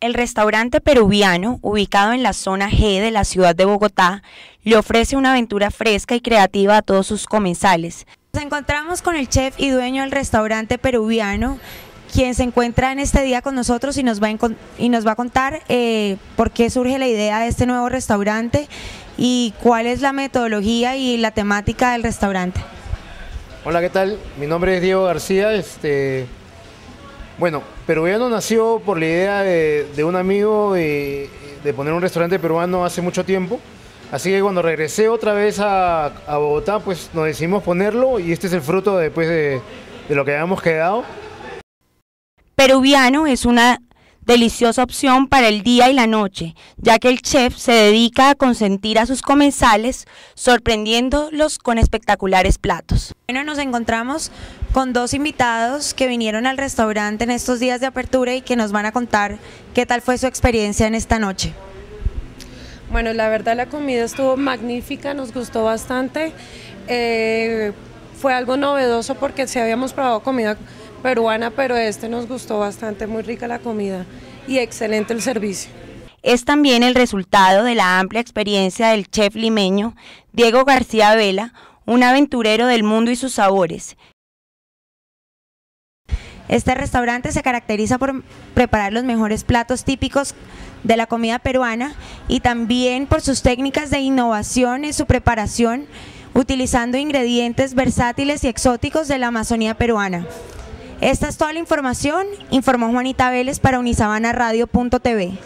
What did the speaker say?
El restaurante peruviano, ubicado en la zona G de la ciudad de Bogotá, le ofrece una aventura fresca y creativa a todos sus comensales. Nos encontramos con el chef y dueño del restaurante peruviano, quien se encuentra en este día con nosotros y nos va a, y nos va a contar eh, por qué surge la idea de este nuevo restaurante y cuál es la metodología y la temática del restaurante. Hola, ¿qué tal? Mi nombre es Diego García, este, bueno, Peruviano nació por la idea de, un amigo de, poner un restaurante peruano hace mucho tiempo. Así que cuando regresé otra vez a, Bogotá, pues nos decidimos ponerlo y este es el fruto después de, de lo que habíamos quedado. Peruviano es una deliciosa opción para el día y la noche, ya que el chef se dedica a consentir a sus comensales, sorprendiéndolos con espectaculares platos. Bueno, nos encontramos con dos invitados que vinieron al restaurante en estos días de apertura y que nos van a contar qué tal fue su experiencia en esta noche. Bueno, la verdad la comida estuvo magnífica, nos gustó bastante. Eh, fue algo novedoso porque si habíamos probado comida peruana, pero este nos gustó bastante, muy rica la comida y excelente el servicio. Es también el resultado de la amplia experiencia del chef limeño Diego García Vela, un aventurero del mundo y sus sabores. Este restaurante se caracteriza por preparar los mejores platos típicos de la comida peruana y también por sus técnicas de innovación en su preparación, utilizando ingredientes versátiles y exóticos de la Amazonía peruana. Esta es toda la información, informó Juanita Vélez para unisabanaradio.tv.